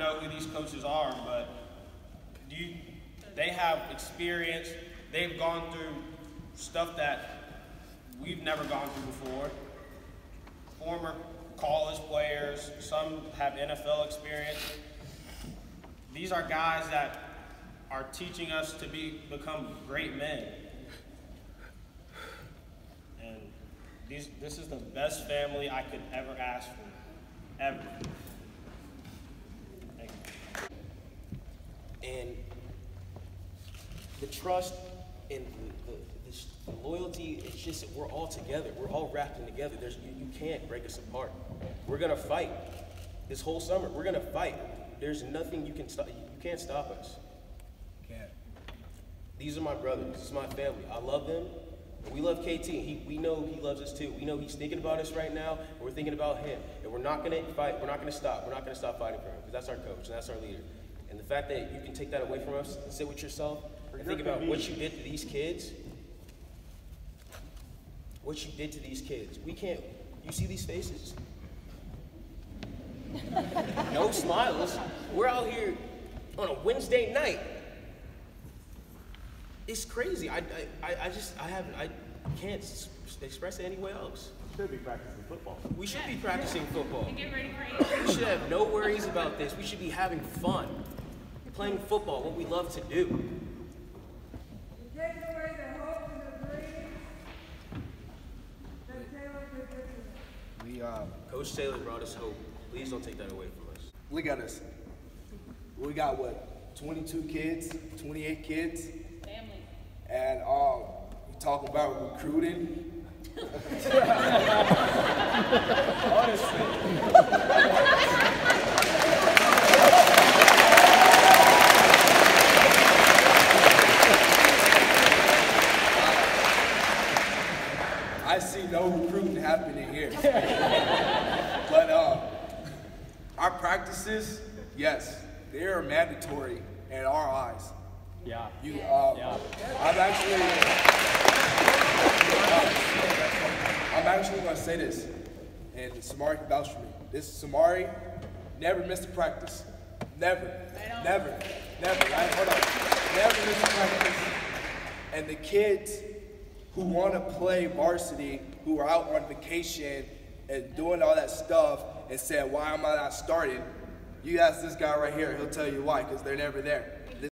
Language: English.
know who these coaches are, but you, they have experience. They've gone through stuff that we've never gone through before. Former college players, some have NFL experience. These are guys that are teaching us to be become great men. And these, this is the best family I could ever ask for, ever. Thank you. And the trust and the, the, the, loyalty it's just we're all together. We're all wrapped in together. There's you, you can't break us apart. We're gonna fight this whole summer. We're gonna fight. There's nothing you can stop you can't stop us. Can't. these are my brothers. This is my family. I love them. We love kt he, we know he loves us too. We know he's thinking about us right now and we're thinking about him. And we're not gonna fight. We're not gonna stop. We're not gonna stop fighting for him because that's our coach and that's our leader and the fact that you can take that away from us and sit with yourself and think about what you did to these kids what you did to these kids we can't you see these faces no smiles we're out here on a wednesday night it's crazy. I, I, I- I just, I haven't, I can't express it anywhere else. We Should be practicing football. We should be practicing football. And get ready for Easter. We should have no worries about this. We should be having fun, playing football, what we love to do. Take away the hope and the dreams that Taylor could give to us. We um, Coach Taylor brought us hope. Please don't take that away from us. look at us. We got what? 22 kids, 28 kids, Family. and um, we talk about recruiting. I see no recruiting happening here. but um, our practices, yes, they are mandatory in our eyes. Yeah. You, um, Yeah. I'm actually, I'm actually going to say this, and Samari can vouch for me. This Samari never missed a practice. Never, never, never. Right? Hold on. Never missed a practice. And the kids who want to play varsity, who are out on vacation and doing all that stuff, and said, "Why am I not starting?" You ask this guy right here; he'll tell you why, because they're never there.